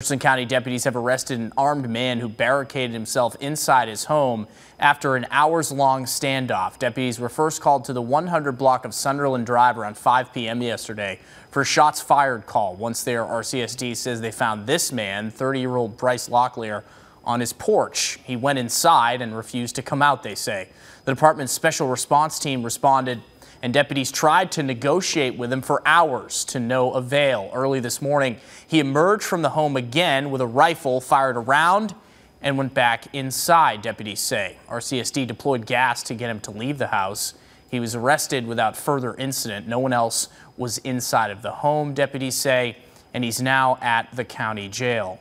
Jefferson County deputies have arrested an armed man who barricaded himself inside his home after an hours-long standoff. Deputies were first called to the 100 block of Sunderland Drive around 5 p.m. yesterday for shots fired call. Once there, RCSD says they found this man, 30-year-old Bryce Locklear, on his porch. He went inside and refused to come out, they say. The department's special response team responded and deputies tried to negotiate with him for hours to no avail. Early this morning, he emerged from the home again with a rifle, fired around, and went back inside, deputies say. RCSD deployed gas to get him to leave the house. He was arrested without further incident. No one else was inside of the home, deputies say, and he's now at the county jail.